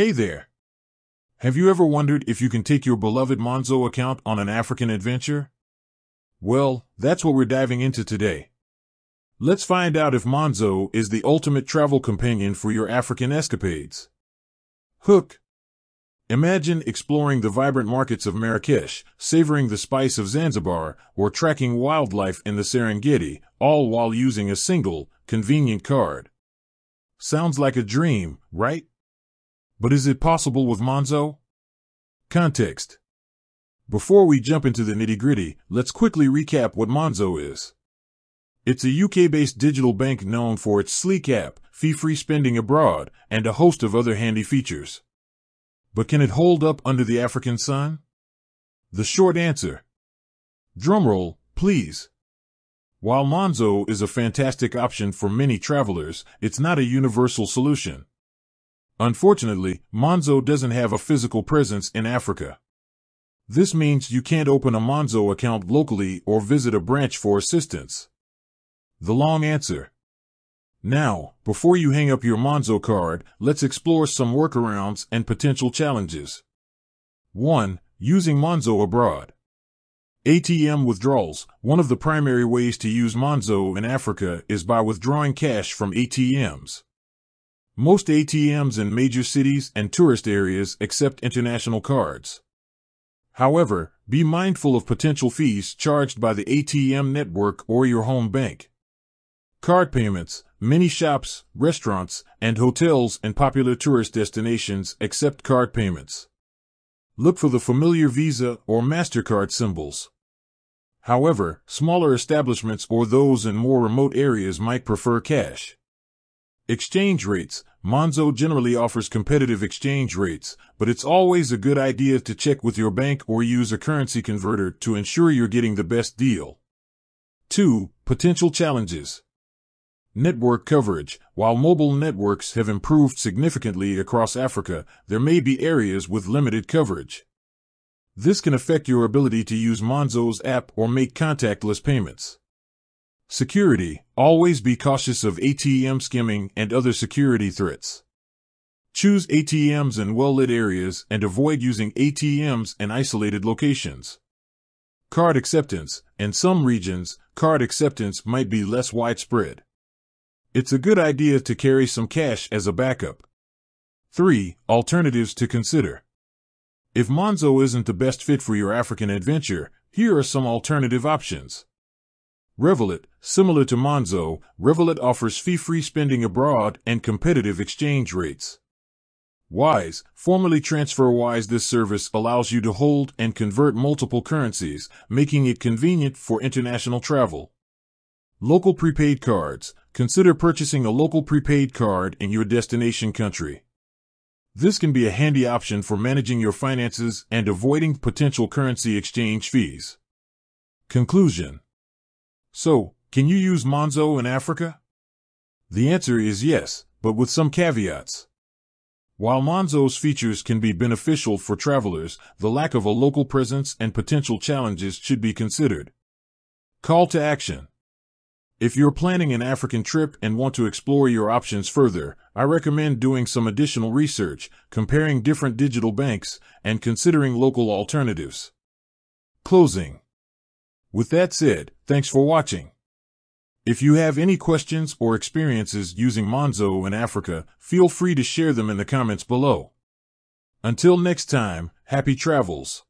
Hey there! Have you ever wondered if you can take your beloved Monzo account on an African adventure? Well, that's what we're diving into today. Let's find out if Monzo is the ultimate travel companion for your African escapades. Hook. Imagine exploring the vibrant markets of Marrakesh, savoring the spice of Zanzibar, or tracking wildlife in the Serengeti, all while using a single, convenient card. Sounds like a dream, right? But is it possible with Monzo? Context. Before we jump into the nitty gritty, let's quickly recap what Monzo is. It's a UK based digital bank known for its sleek app, fee free spending abroad, and a host of other handy features. But can it hold up under the African sun? The short answer. Drumroll, please. While Monzo is a fantastic option for many travelers, it's not a universal solution. Unfortunately, Monzo doesn't have a physical presence in Africa. This means you can't open a Monzo account locally or visit a branch for assistance. The long answer. Now, before you hang up your Monzo card, let's explore some workarounds and potential challenges. 1. Using Monzo abroad. ATM withdrawals. One of the primary ways to use Monzo in Africa is by withdrawing cash from ATMs. Most ATMs in major cities and tourist areas accept international cards. However, be mindful of potential fees charged by the ATM network or your home bank. Card payments. Many shops, restaurants, and hotels in popular tourist destinations accept card payments. Look for the familiar Visa or MasterCard symbols. However, smaller establishments or those in more remote areas might prefer cash. Exchange rates. Monzo generally offers competitive exchange rates, but it's always a good idea to check with your bank or use a currency converter to ensure you're getting the best deal. 2. Potential challenges. Network coverage. While mobile networks have improved significantly across Africa, there may be areas with limited coverage. This can affect your ability to use Monzo's app or make contactless payments. Security. Always be cautious of ATM skimming and other security threats. Choose ATMs in well-lit areas and avoid using ATMs in isolated locations. Card acceptance. In some regions, card acceptance might be less widespread. It's a good idea to carry some cash as a backup. 3. Alternatives to consider. If Monzo isn't the best fit for your African adventure, here are some alternative options. Revolut, similar to Monzo, Revolut offers fee-free spending abroad and competitive exchange rates. Wise, formerly TransferWise this service allows you to hold and convert multiple currencies, making it convenient for international travel. Local prepaid cards. Consider purchasing a local prepaid card in your destination country. This can be a handy option for managing your finances and avoiding potential currency exchange fees. Conclusion so, can you use Monzo in Africa? The answer is yes, but with some caveats. While Monzo's features can be beneficial for travelers, the lack of a local presence and potential challenges should be considered. Call to action. If you're planning an African trip and want to explore your options further, I recommend doing some additional research, comparing different digital banks, and considering local alternatives. Closing. With that said, thanks for watching. If you have any questions or experiences using Monzo in Africa, feel free to share them in the comments below. Until next time, happy travels.